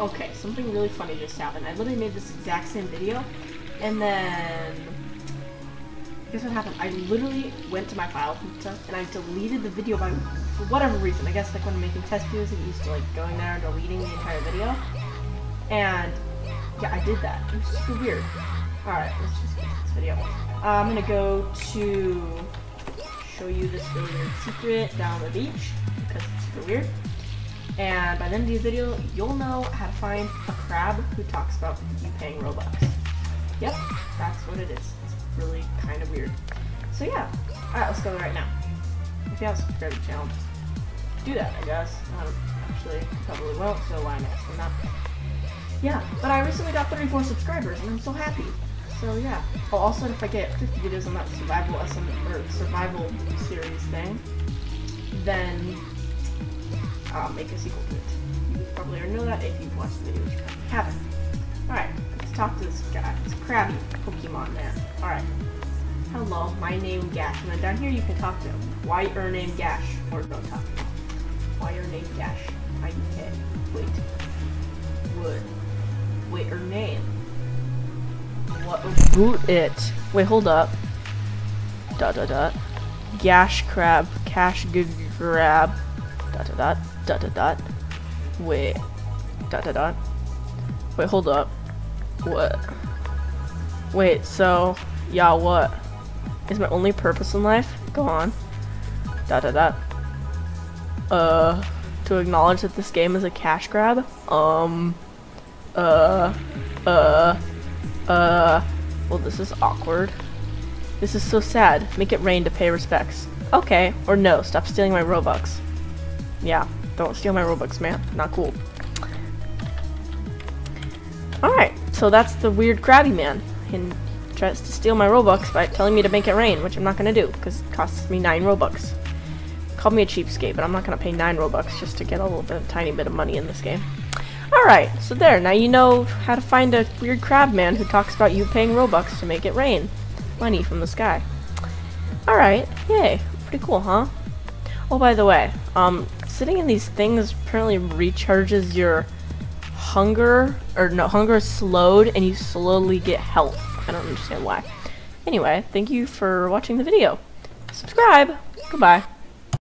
Okay, something really funny just happened. I literally made this exact same video, and then guess what happened? I literally went to my and stuff, and I deleted the video by for whatever reason. I guess like when I'm making test videos, I'm used to like going there and deleting the entire video. And yeah, I did that. It was super weird. All right, let's just get this video. Uh, I'm gonna go to show you this really weird secret down the beach because it's super weird. And by the end of the video, you'll know how to find a crab who talks about you paying Robux. Yep, that's what it is. It's really kind of weird. So yeah, alright, let's go right now. If you haven't subscribed to the channel, do that, I guess. Don't actually, probably won't, so why am I asking that? Yeah, but I recently got 34 subscribers, and I'm so happy. So yeah. Oh, also, if I get 50 videos on that survival SM or survival series thing, then I'll make a sequel to it. You probably already know that if you've watched the videos. You probably haven't. Alright, let's talk to this guy. This crabby Pokemon there. Alright. Hello, my name Gash. And then down here you can talk to him. Why your name Gash? Or don't talk to him. Why your name Gash? I-U-K. Wait. Would. Wait, her name. What? Boot it. Wait, hold up. Dot dot dot. Gash crab. Cash g grab. Dot dot dot. Dot dot dot. Wait. Dot dot dot. Wait, hold up. What? Wait, so, yeah, what? Is my only purpose in life? Go on. Dot dot dot. Uh, to acknowledge that this game is a cash grab? Um, uh, uh, uh, well, this is awkward. This is so sad. Make it rain to pay respects. Okay, or no, stop stealing my Robux. Yeah, don't steal my Robux, man. Not cool. Alright, so that's the weird crabby man. He tries to steal my Robux by telling me to make it rain, which I'm not gonna do, because it costs me 9 Robux. Call me a cheapskate, but I'm not gonna pay 9 Robux just to get a little bit, a tiny bit of money in this game. Alright, so there, now you know how to find a weird crab man who talks about you paying Robux to make it rain. Money from the sky. Alright, yay. Pretty cool, huh? Oh, by the way, um, sitting in these things apparently recharges your hunger, or no, hunger is slowed and you slowly get health. I don't understand why. Anyway, thank you for watching the video. Subscribe! Goodbye.